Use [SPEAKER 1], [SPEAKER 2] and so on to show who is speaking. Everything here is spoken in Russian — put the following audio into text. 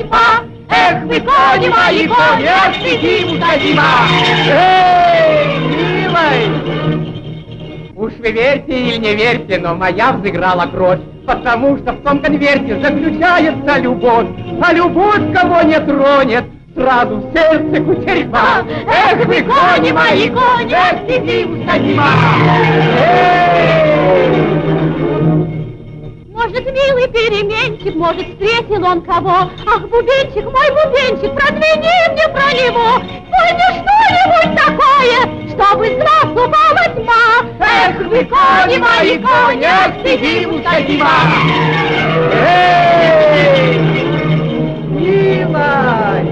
[SPEAKER 1] Тьма. Эх, вы, кони мои, кони, ты, зиму-то зима! Эй, вы верьте или не верьте, но моя взыграла кровь, потому что в том конверте заключается любовь, а любовь кого не тронет, сразу в сердце кутерьма. Эх, вы, кони мои, кони, эх зима! Эй!
[SPEAKER 2] Может, милый переменчик, может, встретил он кого. Ах, бубенчик, мой бубенчик, продвини мне про него. Спой мне что-нибудь такое, чтобы упала тьма
[SPEAKER 1] быка, ни маяка, нет сидим, садима. Эй, милая!